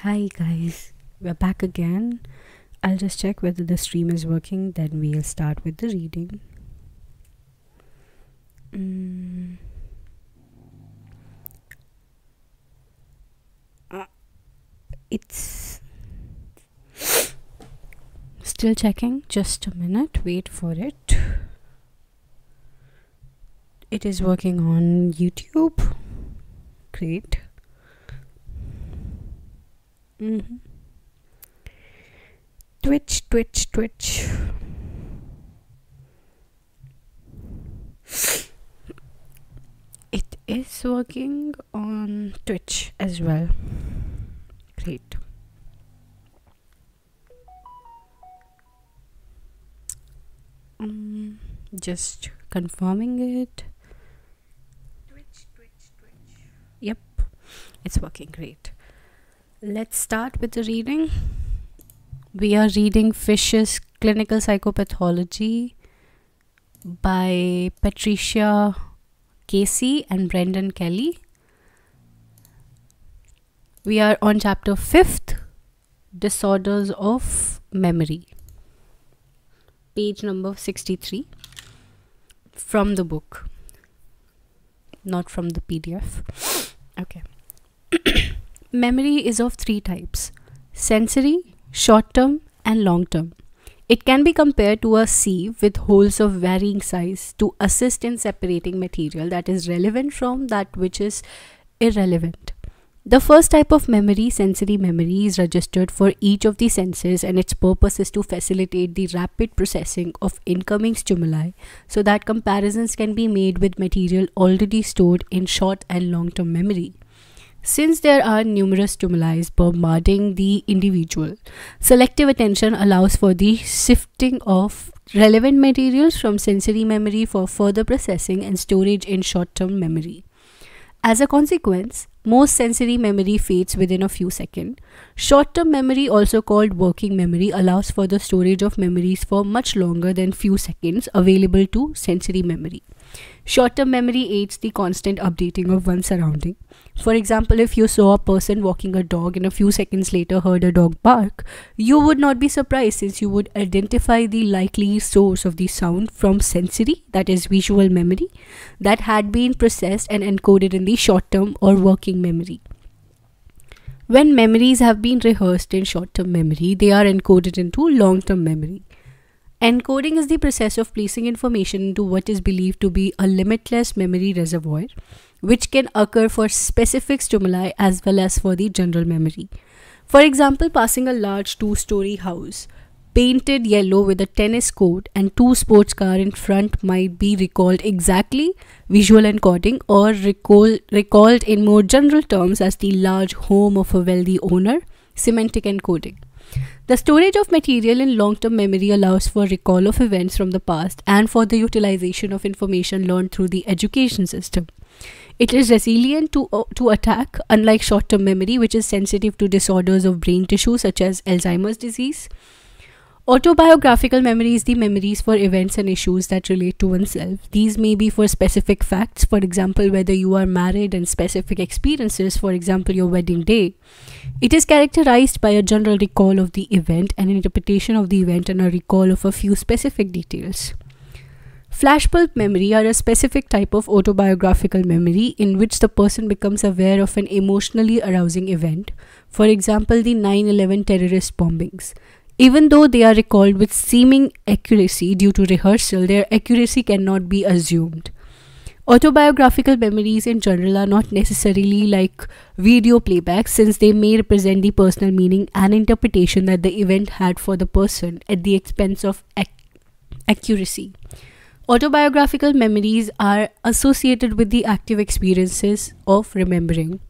Hi guys, we're back again. I'll just check whether the stream is working, then we'll start with the reading. Mm. Uh, it's still checking, just a minute, wait for it. It is working on YouTube. Great. Mm-hmm. Twitch, Twitch, Twitch. It is working on Twitch as well. Great. Um, just confirming it. Twitch, Twitch, Twitch. Yep, it's working great. Let's start with the reading. We are reading Fish's Clinical Psychopathology by Patricia Casey and Brendan Kelly. We are on chapter 5th Disorders of Memory, page number 63 from the book, not from the PDF. Okay. Memory is of three types sensory, short term, and long term. It can be compared to a sieve with holes of varying size to assist in separating material that is relevant from that which is irrelevant. The first type of memory, sensory memory, is registered for each of the senses, and its purpose is to facilitate the rapid processing of incoming stimuli so that comparisons can be made with material already stored in short and long term memory. Since there are numerous stimuli bombarding the individual, selective attention allows for the sifting of relevant materials from sensory memory for further processing and storage in short term memory. As a consequence, most sensory memory fades within a few seconds. Short term memory, also called working memory, allows for the storage of memories for much longer than few seconds available to sensory memory. Short term memory aids the constant updating of one's surrounding. For example, if you saw a person walking a dog and a few seconds later heard a dog bark, you would not be surprised since you would identify the likely source of the sound from sensory, that is, visual memory, that had been processed and encoded in the short term or working memory. When memories have been rehearsed in short term memory, they are encoded into long term memory. Encoding is the process of placing information into what is believed to be a limitless memory reservoir, which can occur for specific stimuli as well as for the general memory. For example, passing a large two story house painted yellow with a tennis court and two sports car in front might be recalled exactly visual encoding or recall, recalled in more general terms as the large home of a wealthy owner semantic encoding the storage of material in long term memory allows for recall of events from the past and for the utilization of information learned through the education system. It is resilient to, uh, to attack, unlike short term memory, which is sensitive to disorders of brain tissue such as Alzheimer's disease. Autobiographical memory is the memories for events and issues that relate to oneself. These may be for specific facts, for example, whether you are married, and specific experiences, for example, your wedding day. It is characterized by a general recall of the event, an interpretation of the event, and a recall of a few specific details. Flashbulb memory are a specific type of autobiographical memory in which the person becomes aware of an emotionally arousing event, for example, the 9 11 terrorist bombings. Even though they are recalled with seeming accuracy due to rehearsal, their accuracy cannot be assumed. Autobiographical memories in general are not necessarily like video playback since they may represent the personal meaning and interpretation that the event had for the person at the expense of ac- accuracy. Autobiographical memories are associated with the active experiences of remembering.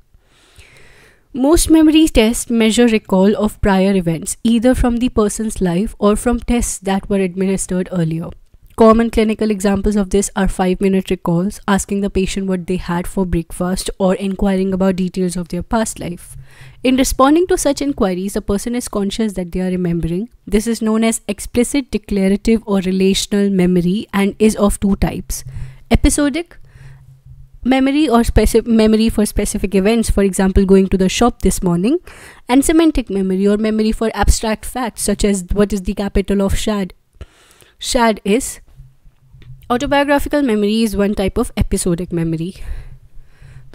Most memory tests measure recall of prior events, either from the person's life or from tests that were administered earlier. Common clinical examples of this are 5 minute recalls, asking the patient what they had for breakfast, or inquiring about details of their past life. In responding to such inquiries, a person is conscious that they are remembering. This is known as explicit, declarative, or relational memory and is of two types episodic memory or specific memory for specific events for example going to the shop this morning and semantic memory or memory for abstract facts such as what is the capital of Chad. Shad is autobiographical memory is one type of episodic memory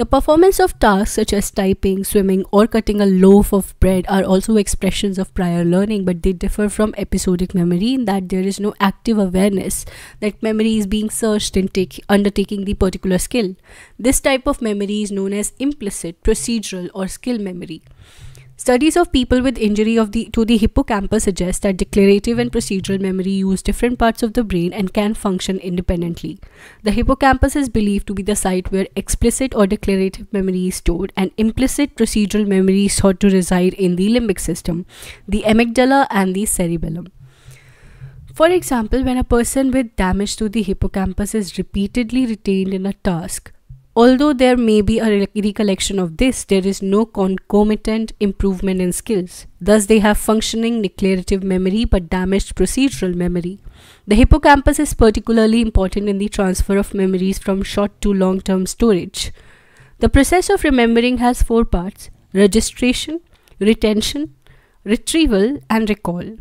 the performance of tasks such as typing, swimming, or cutting a loaf of bread are also expressions of prior learning, but they differ from episodic memory in that there is no active awareness that memory is being searched in take, undertaking the particular skill. This type of memory is known as implicit, procedural, or skill memory. Studies of people with injury of the, to the hippocampus suggest that declarative and procedural memory use different parts of the brain and can function independently. The hippocampus is believed to be the site where explicit or declarative memory is stored, and implicit procedural memory is thought to reside in the limbic system, the amygdala, and the cerebellum. For example, when a person with damage to the hippocampus is repeatedly retained in a task, Although there may be a recollection of this, there is no concomitant improvement in skills. Thus, they have functioning declarative memory but damaged procedural memory. The hippocampus is particularly important in the transfer of memories from short to long term storage. The process of remembering has four parts registration, retention, retrieval, and recall.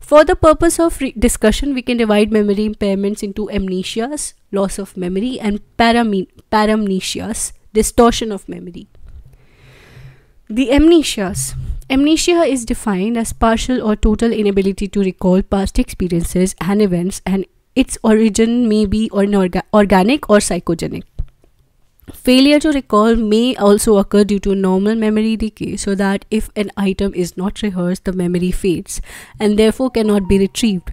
For the purpose of discussion, we can divide memory impairments into amnesias, loss of memory, and paramnesias, distortion of memory. The amnesias. Amnesia is defined as partial or total inability to recall past experiences and events, and its origin may be organic or psychogenic. Failure to recall may also occur due to normal memory decay, so that if an item is not rehearsed, the memory fades and therefore cannot be retrieved.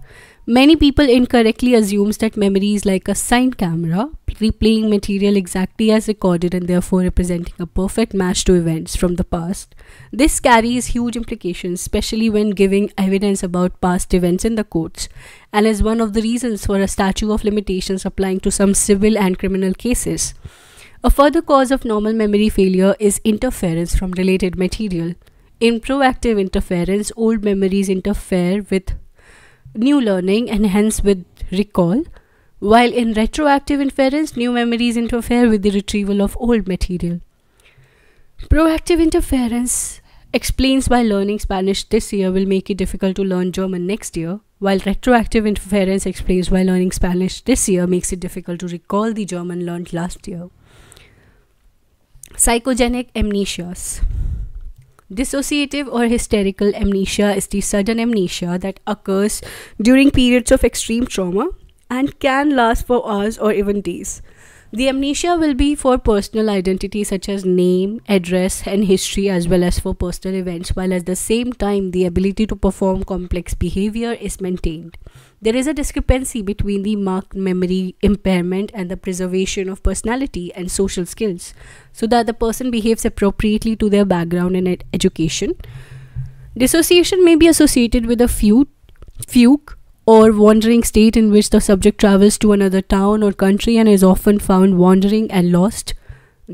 Many people incorrectly assumes that memory is like a cine camera, replaying material exactly as recorded and therefore representing a perfect match to events from the past. This carries huge implications, especially when giving evidence about past events in the courts, and is one of the reasons for a statute of limitations applying to some civil and criminal cases. A further cause of normal memory failure is interference from related material. In proactive interference, old memories interfere with new learning and hence with recall, while in retroactive inference, new memories interfere with the retrieval of old material. Proactive interference explains why learning Spanish this year will make it difficult to learn German next year, while retroactive interference explains why learning Spanish this year makes it difficult to recall the German learned last year. Psychogenic amnesias. Dissociative or hysterical amnesia is the sudden amnesia that occurs during periods of extreme trauma and can last for hours or even days. The amnesia will be for personal identity such as name, address, and history, as well as for personal events, while at the same time, the ability to perform complex behavior is maintained. There is a discrepancy between the marked memory impairment and the preservation of personality and social skills, so that the person behaves appropriately to their background and ed- education. Dissociation may be associated with a fugue, fugue or wandering state in which the subject travels to another town or country and is often found wandering and lost.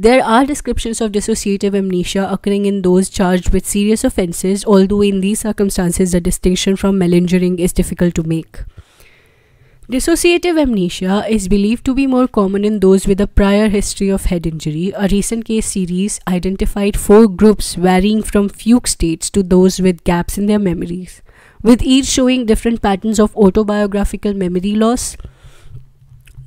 There are descriptions of dissociative amnesia occurring in those charged with serious offenses, although in these circumstances the distinction from malingering is difficult to make. Dissociative amnesia is believed to be more common in those with a prior history of head injury. A recent case series identified four groups varying from fugue states to those with gaps in their memories with each showing different patterns of autobiographical memory loss.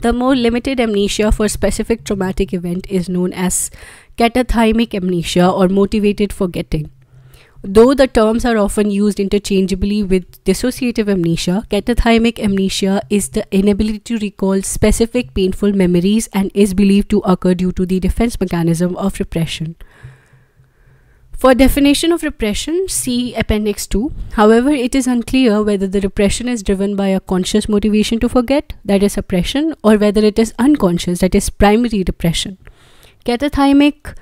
The more limited amnesia for specific traumatic event is known as catathymic amnesia or motivated forgetting. Though the terms are often used interchangeably with dissociative amnesia, catathymic amnesia is the inability to recall specific painful memories and is believed to occur due to the defense mechanism of repression. For definition of repression, see Appendix 2. However, it is unclear whether the repression is driven by a conscious motivation to forget, that is suppression, or whether it is unconscious, that is primary repression. Catathymic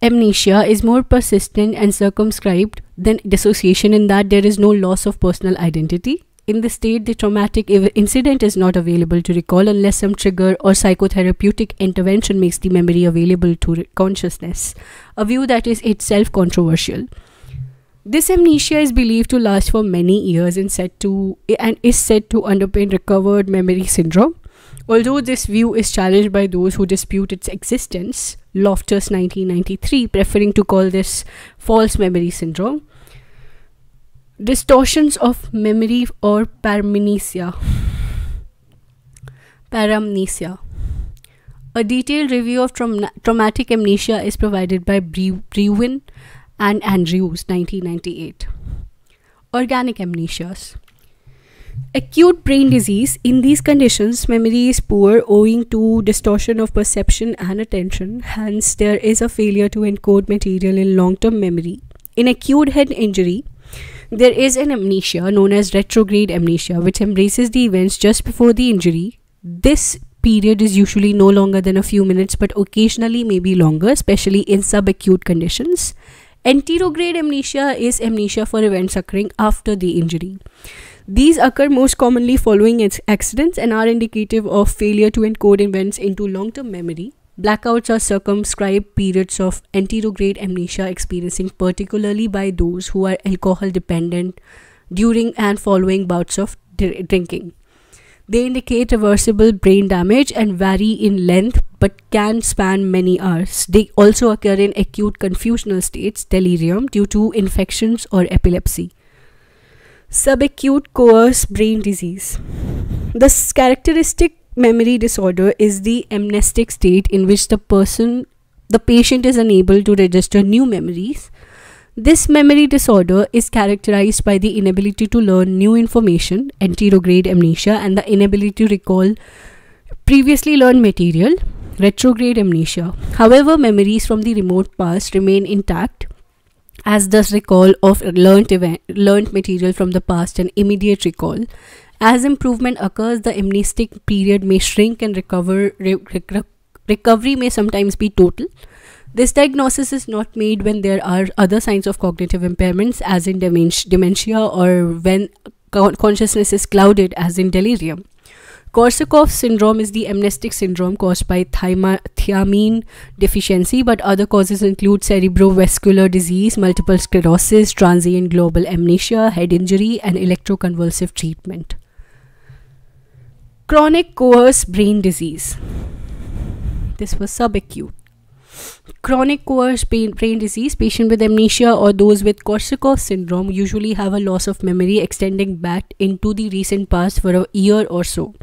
amnesia is more persistent and circumscribed than dissociation in that there is no loss of personal identity in this state, the traumatic incident is not available to recall unless some trigger or psychotherapeutic intervention makes the memory available to consciousness, a view that is itself controversial. This amnesia is believed to last for many years and, said to, and is said to underpin recovered memory syndrome. Although this view is challenged by those who dispute its existence, Loftus 1993 preferring to call this false memory syndrome, distortions of memory or paramnesia. Paramnesia. A detailed review of trauma- traumatic amnesia is provided by Brewin and Andrews 1998. Organic amnesias. Acute brain disease. In these conditions, memory is poor owing to distortion of perception and attention. Hence, there is a failure to encode material in long term memory. In acute head injury, there is an amnesia known as retrograde amnesia, which embraces the events just before the injury. This period is usually no longer than a few minutes, but occasionally may be longer, especially in subacute conditions. Anterograde amnesia is amnesia for events occurring after the injury. These occur most commonly following accidents and are indicative of failure to encode events into long term memory. Blackouts are circumscribed periods of anterograde amnesia experiencing particularly by those who are alcohol dependent during and following bouts of drinking. They indicate reversible brain damage and vary in length but can span many hours. They also occur in acute confusional states, delirium, due to infections or epilepsy. Subacute coarse brain disease. The characteristic memory disorder is the amnestic state in which the person the patient is unable to register new memories. This memory disorder is characterized by the inability to learn new information, anterograde amnesia, and the inability to recall previously learned material, retrograde amnesia. However, memories from the remote past remain intact as does recall of learned event, learned material from the past and immediate recall. As improvement occurs, the amnestic period may shrink and recover, re, re, recovery may sometimes be total. This diagnosis is not made when there are other signs of cognitive impairments, as in dementia, or when consciousness is clouded, as in delirium. Korsakoff syndrome is the amnestic syndrome caused by thiamine deficiency, but other causes include cerebrovascular disease, multiple sclerosis, transient global amnesia, head injury, and electroconvulsive treatment. Chronic coarse brain disease. This was subacute. Chronic coarse brain, brain disease, patient with amnesia or those with Korsakoff syndrome usually have a loss of memory extending back into the recent past for a year or so.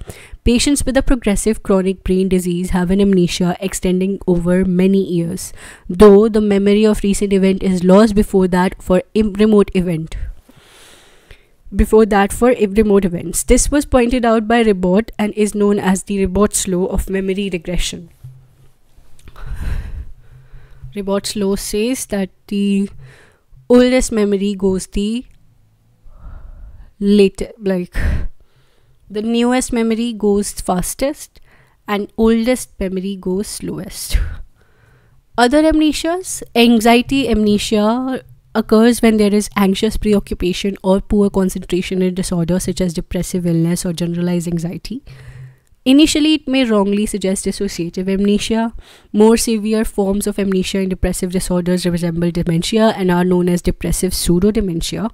Patients with a progressive chronic brain disease have an amnesia extending over many years, though the memory of recent event is lost before that for remote event before that for every remote events. This was pointed out by Ribot and is known as the Ribot's law of memory regression. Ribot's law says that the oldest memory goes the later, like the newest memory goes fastest, and oldest memory goes slowest. Other amnesias, anxiety amnesia occurs when there is anxious preoccupation or poor concentration in disorders such as depressive illness or generalized anxiety. Initially, it may wrongly suggest dissociative amnesia. More severe forms of amnesia in depressive disorders resemble dementia and are known as depressive pseudodementia.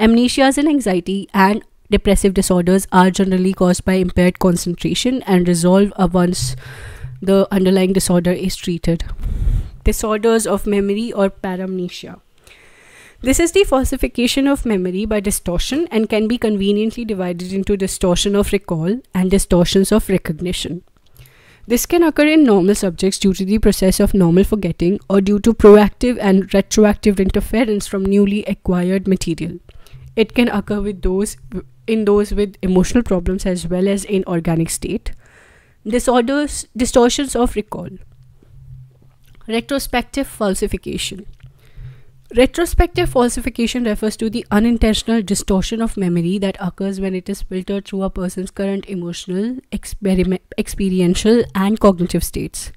Amnesias in anxiety and depressive disorders are generally caused by impaired concentration and resolve once the underlying disorder is treated. Disorders of memory or paramnesia. This is the falsification of memory by distortion and can be conveniently divided into distortion of recall and distortions of recognition. This can occur in normal subjects due to the process of normal forgetting or due to proactive and retroactive interference from newly acquired material. It can occur with those in those with emotional problems as well as in organic state. Disorders distortions of recall. Retrospective falsification. Retrospective falsification refers to the unintentional distortion of memory that occurs when it is filtered through a person's current emotional, experiential, and cognitive states.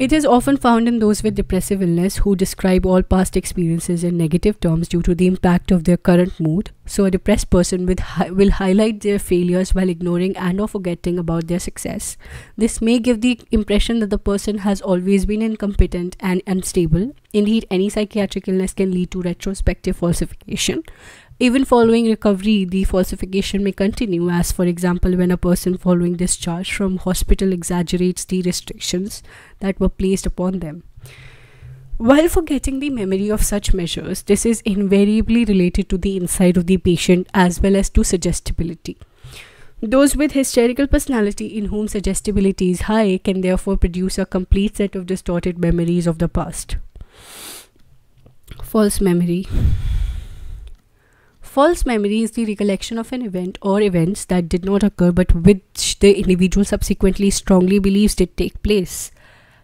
It is often found in those with depressive illness who describe all past experiences in negative terms due to the impact of their current mood, So, a depressed person hi- will highlight their failures while ignoring and or forgetting about their success. This may give the impression that the person has always been incompetent and unstable. Indeed, any psychiatric illness can lead to retrospective falsification. Even following recovery, the falsification may continue, as for example, when a person following discharge from hospital exaggerates the restrictions that were placed upon them. While forgetting the memory of such measures, this is invariably related to the inside of the patient as well as to suggestibility. Those with hysterical personality in whom suggestibility is high can therefore produce a complete set of distorted memories of the past. False memory. False memory is the recollection of an event or events that did not occur but which the individual subsequently strongly believes did take place.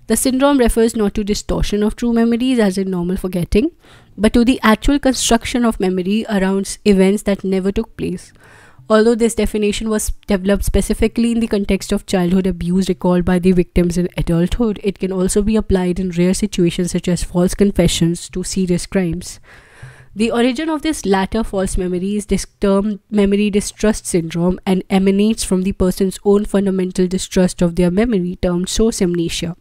The syndrome refers not to distortion of true memories as in normal forgetting, but to the actual construction of memory around events that never took place. Although this definition was developed specifically in the context of childhood abuse recalled by the victims in adulthood, it can also be applied in rare situations such as false confessions to serious crimes. The origin of this latter false memory is this term memory distrust syndrome and emanates from the person's own fundamental distrust of their memory, termed source amnesia.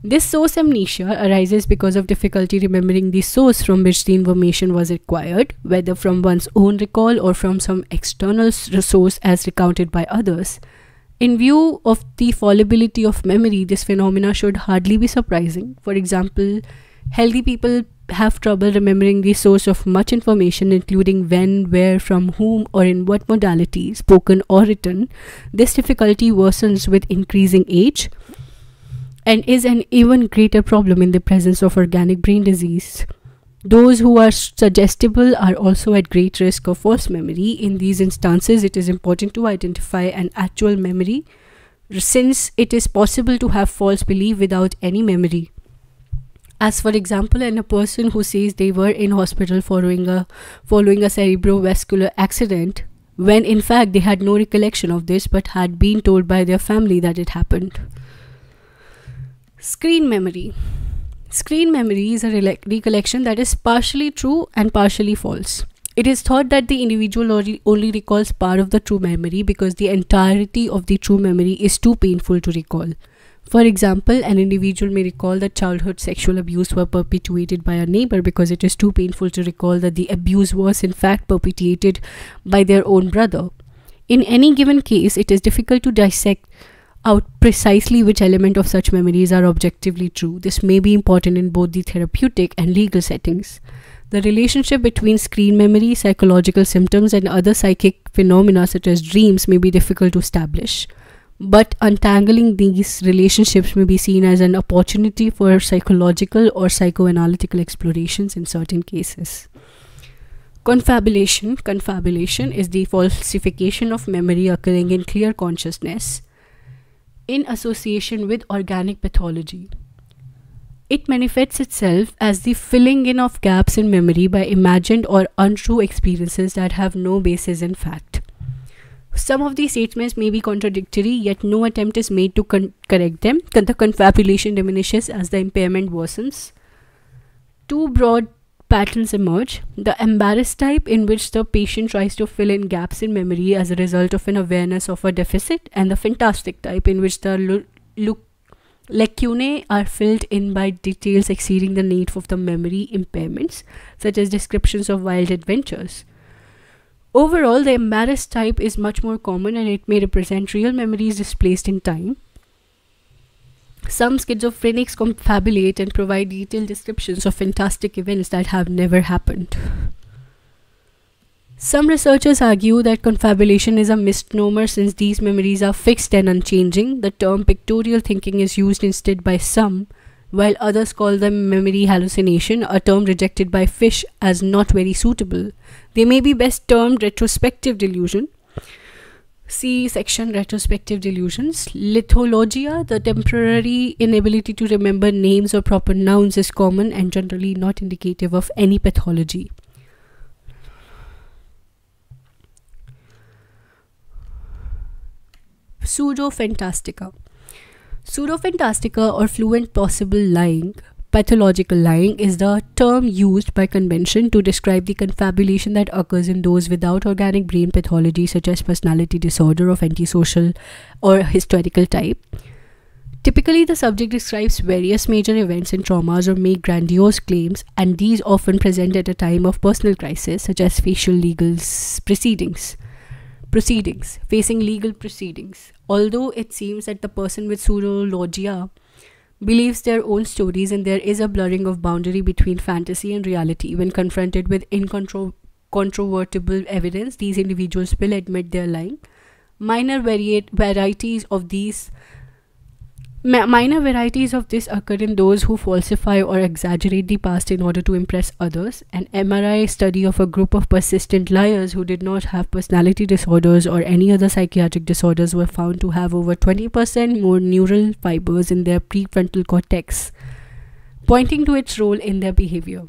This source amnesia arises because of difficulty remembering the source from which the information was acquired, whether from one's own recall or from some external source as recounted by others. In view of the fallibility of memory, this phenomena should hardly be surprising. For example, healthy people have trouble remembering the source of much information, including when, where, from whom, or in what modality, spoken or written. This difficulty worsens with increasing age and is an even greater problem in the presence of organic brain disease. Those who are suggestible are also at great risk of false memory. In these instances, it is important to identify an actual memory since it is possible to have false belief without any memory. As for example, in a person who says they were in hospital following a following a cerebrovascular accident, when in fact they had no recollection of this but had been told by their family that it happened. Screen memory. Screen memory is a recollection that is partially true and partially false. It is thought that the individual only recalls part of the true memory because the entirety of the true memory is too painful to recall. For example, an individual may recall that childhood sexual abuse was perpetuated by a neighbor because it is too painful to recall that the abuse was in fact perpetuated by their own brother. In any given case, it is difficult to dissect out precisely which element of such memories are objectively true. This may be important in both the therapeutic and legal settings. The relationship between screen memory, psychological symptoms, and other psychic phenomena such as dreams may be difficult to establish. But untangling these relationships may be seen as an opportunity for psychological or psychoanalytical explorations in certain cases. Confabulation Confabulation is the falsification of memory occurring in clear consciousness in association with organic pathology. It manifests itself as the filling in of gaps in memory by imagined or untrue experiences that have no basis in fact. Some of these statements may be contradictory, yet no attempt is made to correct them. The confabulation diminishes as the impairment worsens. Two broad patterns emerge the embarrassed type, in which the patient tries to fill in gaps in memory as a result of an awareness of a deficit, and the fantastic type, in which the look Lacunae are filled in by details exceeding the need of the memory impairments, such as descriptions of wild adventures. Overall, the embarrassed type is much more common and it may represent real memories displaced in time, some schizophrenics confabulate and provide detailed descriptions of fantastic events that have never happened. Some researchers argue that confabulation is a misnomer since these memories are fixed and unchanging. The term pictorial thinking is used instead by some, while others call them memory hallucination, a term rejected by Fish as not very suitable. They may be best termed retrospective delusion, See section retrospective delusions. Lithologia, the temporary inability to remember names or proper nouns, is common and generally not indicative of any pathology. Pseudo fantastica. Pseudo fantastica or fluent possible lying pathological lying is the term used by convention to describe the confabulation that occurs in those without organic brain pathology, such as personality disorder of antisocial or hysterical type. Typically, the subject describes various major events and traumas or make grandiose claims, and these often present at a time of personal crisis, such as facial legal proceedings. Proceedings, facing legal proceedings. Although it seems that the person with pseudologia believes their own stories and there is a blurring of boundary between fantasy and reality when confronted with incontrovertible evidence these individuals will admit they're lying. Minor varieties of these minor varieties of this occur in those who falsify or exaggerate the past in order to impress others. An MRI study of a group of persistent liars who did not have personality disorders or any other psychiatric disorders were found to have over 20% more neural fibers in their prefrontal cortex, pointing to its role in their behavior.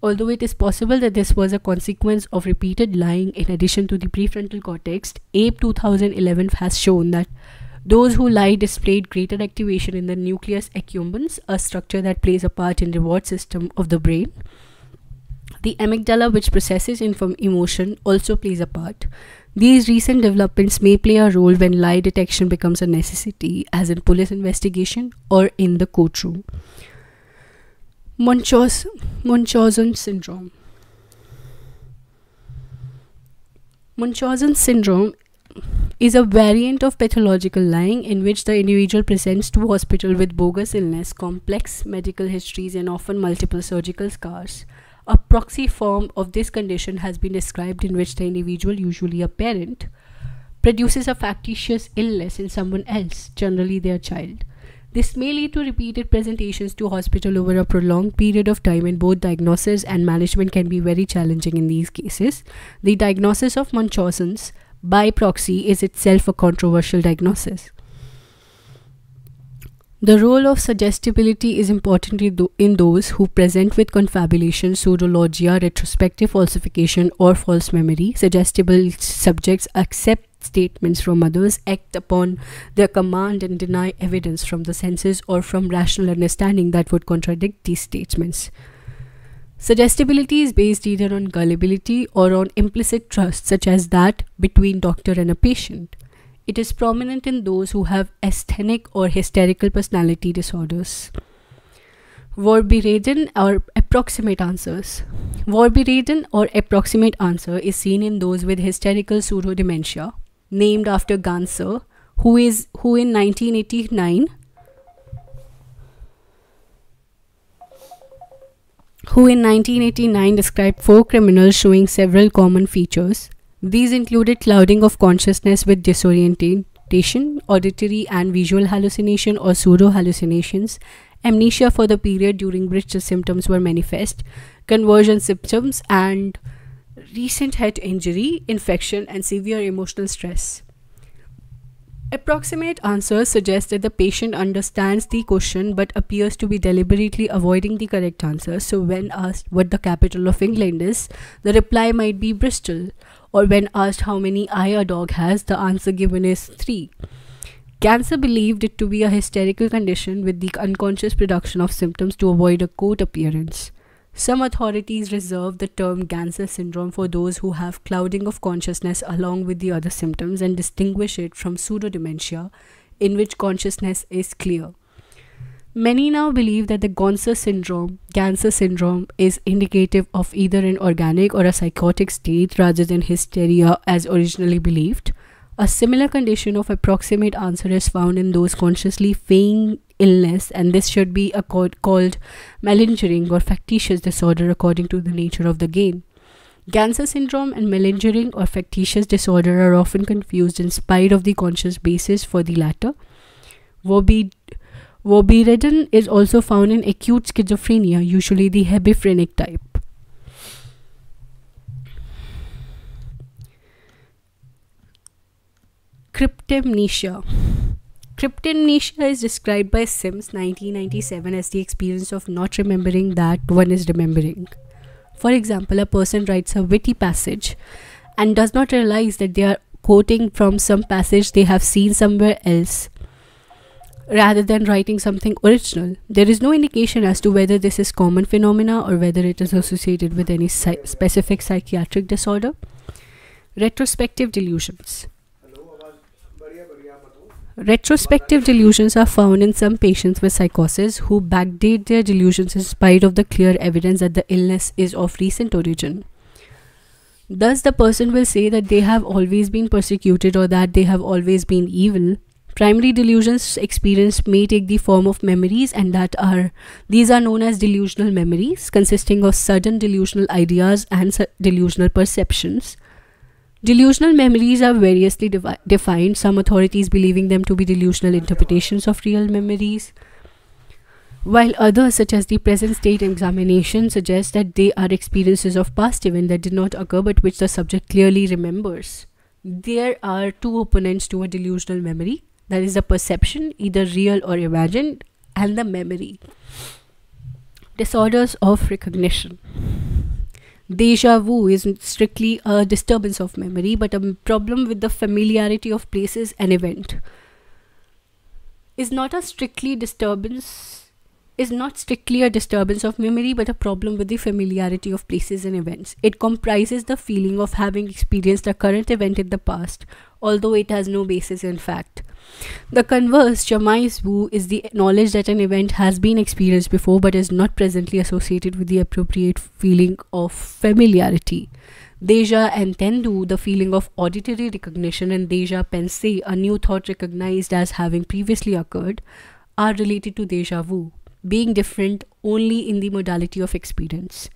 Although it is possible that this was a consequence of repeated lying in addition to the prefrontal cortex, APE 2011 has shown that those who lie displayed greater activation in the nucleus accumbens, a structure that plays a part in the reward system of the brain. The amygdala, which processes emotion, also plays a part. These recent developments may play a role when lie detection becomes a necessity, as in police investigation or in the courtroom. Munchausen syndrome. Munchausen syndrome is a variant of pathological lying in which the individual presents to hospital with bogus illness, complex medical histories, and often multiple surgical scars. A proxy form of this condition has been described in which the individual, usually a parent, produces a factitious illness in someone else, generally their child. This may lead to repeated presentations to hospital over a prolonged period of time, and both diagnosis and management can be very challenging in these cases. The diagnosis of Munchausen's by proxy is itself a controversial diagnosis. The role of suggestibility is important in those who present with confabulation, pseudologia, retrospective falsification, or false memory. Suggestible subjects accept statements from others, act upon their command, and deny evidence from the senses or from rational understanding that would contradict these statements. Suggestibility is based either on gullibility or on implicit trust, such as that between doctor and a patient. It is prominent in those who have asthenic or hysterical personality disorders. Vorbeireden or approximate answers. Vorbeireden or approximate answer is seen in those with hysterical pseudodementia, named after Ganser, who is who in 1989 who in 1989 described four criminals showing several common features. These included clouding of consciousness with disorientation, auditory and visual hallucination or pseudo hallucinations, amnesia for the period during which the symptoms were manifest, conversion symptoms, and recent head injury, infection, and severe emotional stress. Approximate answers suggest that the patient understands the question but appears to be deliberately avoiding the correct answer. So, when asked what the capital of England is, the reply might be Bristol, or when asked how many eye a dog has, the answer given is 3. Ganser believed it to be a hysterical condition with the unconscious production of symptoms to avoid a court appearance. Some authorities reserve the term Ganser syndrome for those who have clouding of consciousness along with the other symptoms and distinguish it from pseudodementia, in which consciousness is clear. Many now believe that the Ganser syndrome, Ganser syndrome is indicative of either an organic or a psychotic state rather than hysteria as originally believed. A similar condition of approximate answer is found in those consciously feigning illness, and this should be called, called malingering or factitious disorder according to the nature of the game. Ganser syndrome and malingering or factitious disorder are often confused in spite of the conscious basis for the latter. Vorbeireden is also found in acute schizophrenia, usually the hebephrenic type. Cryptomnesia Cryptomnesia is described by Sims 1997 as the experience of not remembering that one is remembering. For example, a person writes a witty passage and does not realize that they are quoting from some passage they have seen somewhere else. rather than writing something original. There is no indication as to whether this is common phenomena or whether it is associated with any specific psychiatric disorder. Retrospective delusions. Retrospective delusions are found in some patients with psychosis who backdate their delusions in spite of the clear evidence that the illness is of recent origin. Thus, the person will say that they have always been persecuted or that they have always been evil. Primary delusions experienced may take the form of memories, and that are these are known as delusional memories, consisting of sudden delusional ideas and delusional perceptions. Delusional memories are variously devi- defined, some authorities believing them to be delusional interpretations of real memories, while others, such as the present state examination, suggest that they are experiences of past events that did not occur but which the subject clearly remembers. There are two opponents to a delusional memory that is the perception, either real or imagined, and the memory. Disorders of recognition. Deja vu is strictly a disturbance of memory, but a problem with the familiarity of places and event. Is not a strictly disturbance is not strictly a disturbance of memory but a problem with the familiarity of places and events. It comprises the feeling of having experienced a current event in the past, although it has no basis in fact. The converse, jamais vu, is the knowledge that an event has been experienced before but is not presently associated with the appropriate feeling of familiarity. Deja entendu, the feeling of auditory recognition, and deja pensé, a new thought recognized as having previously occurred, are related to deja vu, being different only in the modality of experience.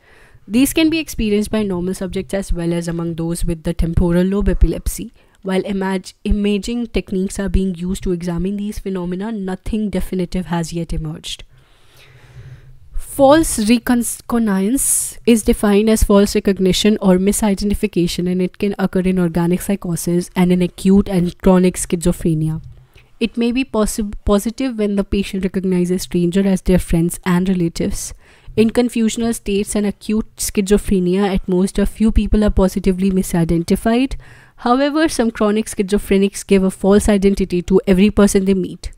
These can be experienced by normal subjects as well as among those with the temporal lobe epilepsy, while imag- imaging techniques are being used to examine these phenomena, nothing definitive has yet emerged. Fausse reconnaissance is defined as false recognition or misidentification, and it can occur in organic psychosis and in acute and chronic schizophrenia. It may be positive when the patient recognizes stranger as their friends and relatives. In confusional states and acute schizophrenia, at most a few people are positively misidentified, However, some chronic schizophrenics give a false identity to every person they meet.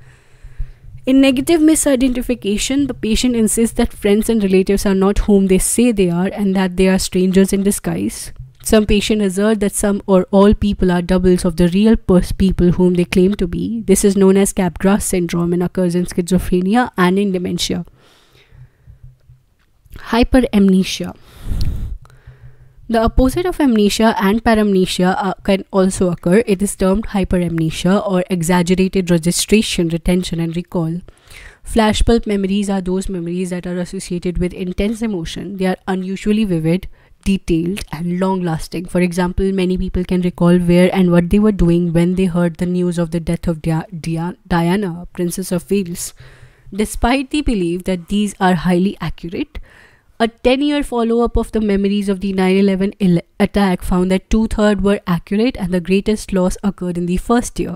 In negative misidentification, the patient insists that friends and relatives are not whom they say they are and that they are strangers in disguise. Some patients assert that some or all people are doubles of the real people whom they claim to be. This is known as Capgras syndrome and occurs in schizophrenia and in dementia. Hyperamnesia. The opposite of amnesia and paramnesia uh, can also occur. It is termed hyperamnesia or exaggerated registration, retention, and recall. Flashbulb memories are those memories that are associated with intense emotion. They are unusually vivid, detailed, and long lasting. For example, many people can recall where and what they were doing when they heard the news of the death of Dia- Dia- Diana, Princess of Wales. Despite the belief that these are highly accurate, a 10 year follow up of the memories of the 9 11 attack found that two thirds were accurate and the greatest loss occurred in the first year.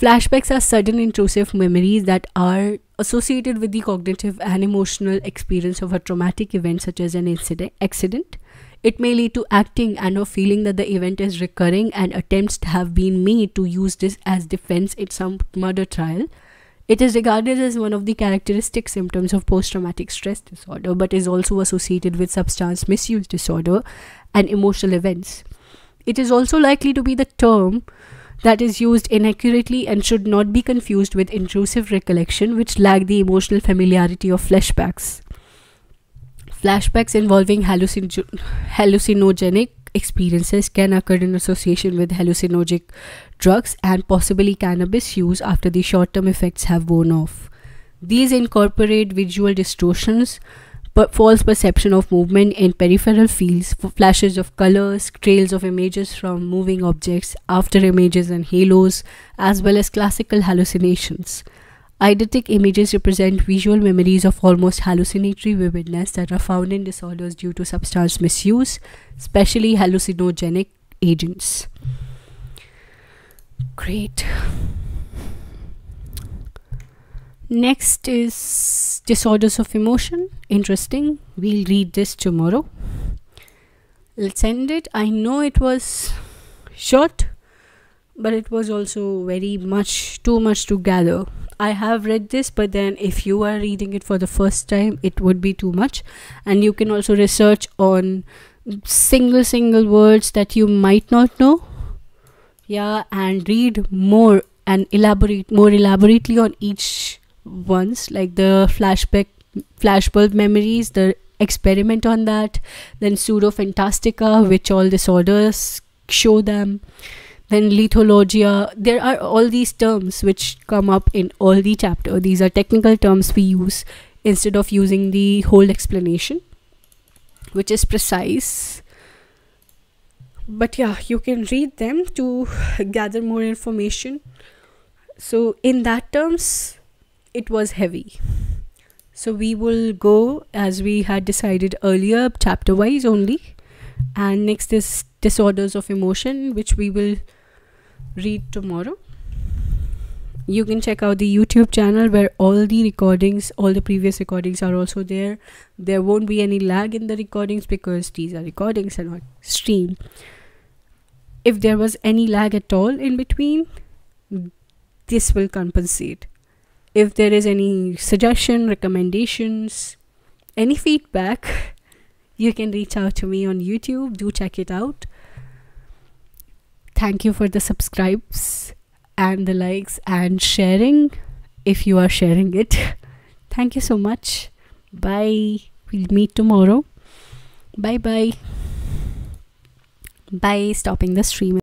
Flashbacks are sudden intrusive memories that are associated with the cognitive and emotional experience of a traumatic event such as an incident accident. It may lead to acting and or feeling that the event is recurring and attempts have been made to use this as defense in some murder trial it is regarded as one of the characteristic symptoms of post traumatic stress disorder, but is also associated with substance misuse disorder and emotional events. It is also likely to be the term that is used inaccurately and should not be confused with intrusive recollection, which lack the emotional familiarity of flashbacks. Flashbacks involving hallucin- hallucinogenic experiences can occur in association with hallucinogenic drugs and possibly cannabis use after the short term effects have worn off. These incorporate visual distortions, false perception of movement in peripheral fields, flashes of colors, trails of images from moving objects, after images and halos, as well as classical hallucinations. Eidetic images represent visual memories of almost hallucinatory vividness that are found in disorders due to substance misuse, especially hallucinogenic agents. Great. Next is disorders of emotion. Interesting. We'll read this tomorrow. Let's end it. I know it was short, but it was also very much too much to gather. I have read this, but then if you are reading it for the first time, it would be too much. And you can also research on single single words that you might not know. Yeah, and read more and elaborate more elaborately on each ones like the flashback flashbulb memories, the experiment on that, then pseudo fantastica, which all disorders show them then lithologia there are all these terms which come up in all the chapter. These are technical terms we use instead of using the whole explanation which is precise. But yeah you can read them to gather more information. So in that terms it was heavy. So we will go as we had decided earlier chapter wise only. And next is disorders of emotion which we will read tomorrow. You can check out the youtube channel where all the recordings all the previous recordings are also there. There won't be any lag in the recordings because these are recordings and not stream if there was any lag at all in between this will compensate. If there is any suggestion recommendations any feedback you can reach out to me on youtube. Do check it out thank you for the subscribes and the likes and sharing if you are sharing it. Thank you so much. Bye. We'll meet tomorrow. Bye bye bye stopping the stream